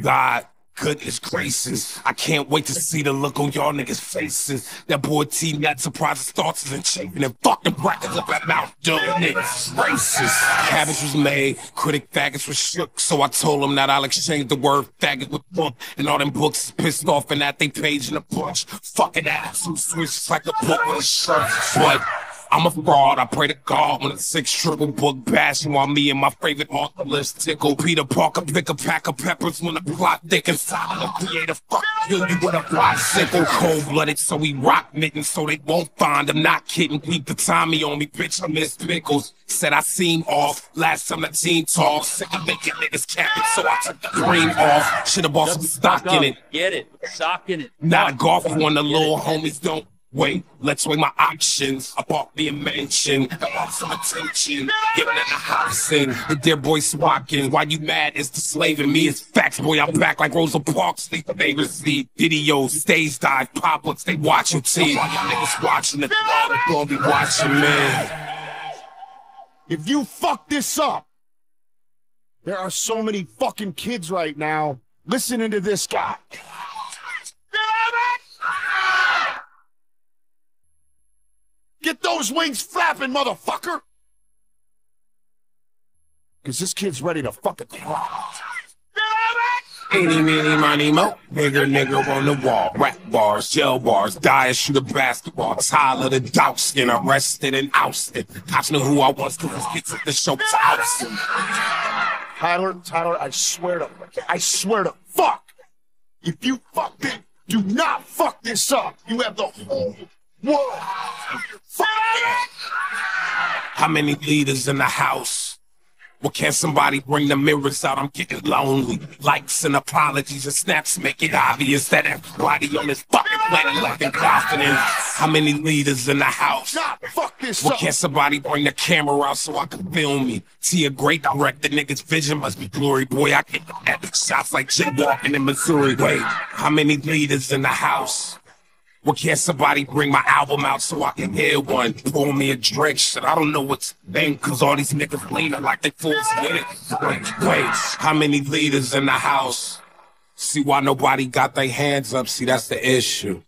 God, goodness gracious. I can't wait to see the look on y'all niggas' faces. That boy T not surprised his thoughts isn't chafing and fucking brackets up at Mount Doom. Niggas racist. Cabbage was made, critic faggots was shook. So I told him that I'll exchange the word faggot with book. And all them books is pissed off and that they page in a bunch. Fucking ass who switches like a book with a shirt. But I'm a fraud. I pray to God when a six triple book bashing while me and my favorite author list tickle. Peter Parker pick a pack of peppers when the plot thick and silent. Create a fuck kill you with a bicycle. Cold blooded, so we rock mittens so they won't find. I'm not kidding. Keep the Tommy on me, bitch. I miss pickles. Said I seem off. Last time the team talk. Sick of making niggas cap it, so I took the cream off. Should've bought some stock in it. Get it. Stock in it. Not a golf one. The little homies don't. Wait, let's weigh my options. I bought me a mansion. I want some attention. Giving it a housing. The dear boy swacking. Why you mad? It's the slave in me. It's facts, boy. I'm back like Rosa Parks. They favorite see videos, stage dive, pop-ups. They watching team. While y'all niggas watching it, all they gonna be watching, man. If you fuck this up, there are so many fucking kids right now listening to this guy. Get those wings flapping, motherfucker! Cause this kid's ready to fucking. Eeny, meeny, miny, mo. Nigger, nigger on the wall. Rap bars, jail bars, die and shoot a basketball. Tyler the dark skin, arrested and ousted. Cops knew who I was, cause his kids at the show was ousted. Tyler, Tyler, I swear to, I swear to fuck. If you fuck it, do not fuck this up. You have the whole world. How many leaders in the house? Well, can somebody bring the mirrors out? I'm getting lonely. Likes and apologies and snaps make it obvious that everybody on this fucking planet lacking confidence. How many leaders in the house? Fuck this Well, can somebody bring the camera out so I can film me? See a great director, nigga's vision must be glory. Boy, I get epic shots like Jay walking in Missouri. Wait, how many leaders in the house? Well, can somebody bring my album out so I can hear one? Pour me a drink, shit. I don't know what's thing, cause all these niggas leaning like they fools with it. Wait, wait, how many leaders in the house? See why nobody got their hands up? See, that's the issue.